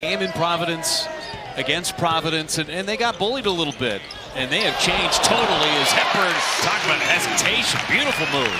game in Providence against Providence, and, and they got bullied a little bit. And they have changed totally as Hepburn, talk about hesitation, beautiful move.